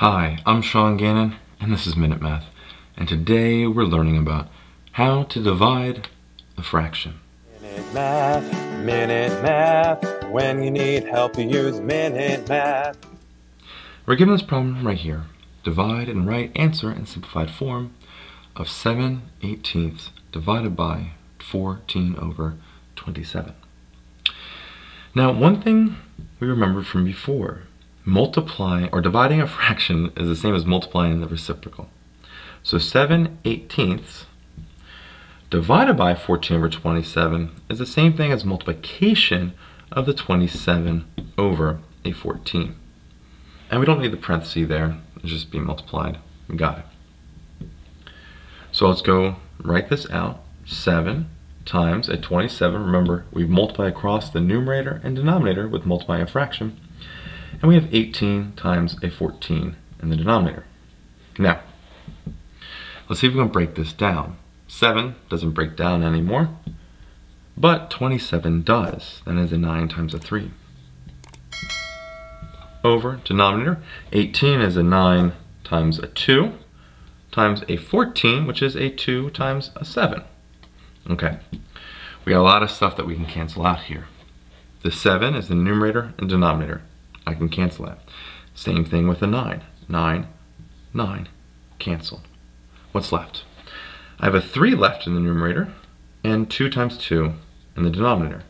Hi, I'm Sean Gannon, and this is Minute Math. And today we're learning about how to divide a fraction. Minute Math, Minute Math. When you need help, you use Minute Math. We're given this problem right here. Divide and write answer in simplified form of 7 18ths divided by 14 over 27. Now, one thing we remember from before, multiplying or dividing a fraction is the same as multiplying the reciprocal. So 7 18ths divided by 14 over 27 is the same thing as multiplication of the 27 over a 14. And we don't need the parenthesis there, it's just being multiplied. We got it. So let's go write this out. 7 times a 27. Remember, we multiply across the numerator and denominator with multiplying a fraction. And we have 18 times a 14 in the denominator. Now, let's see if we can break this down. 7 doesn't break down anymore, but 27 does. That is a 9 times a 3. Over denominator, 18 is a 9 times a 2 times a 14, which is a 2 times a 7. Okay, we got a lot of stuff that we can cancel out here. The 7 is the numerator and denominator. I can cancel that. Same thing with a 9. 9, 9, cancel. What's left? I have a 3 left in the numerator and 2 times 2 in the denominator.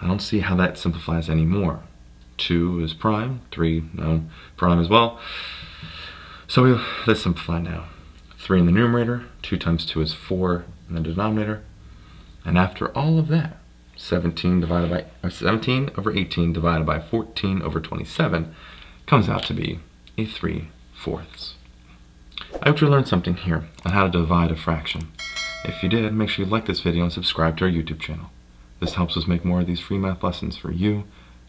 I don't see how that simplifies anymore. 2 is prime, 3, no, prime as well. So we, let's simplify now. 3 in the numerator, 2 times 2 is 4 in the denominator. And after all of that, 17 divided by or 17 over 18 divided by 14 over 27 comes out to be a 3 fourths. I hope you learned something here on how to divide a fraction. If you did, make sure you like this video and subscribe to our YouTube channel. This helps us make more of these free math lessons for you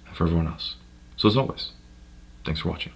and for everyone else. So as always, thanks for watching.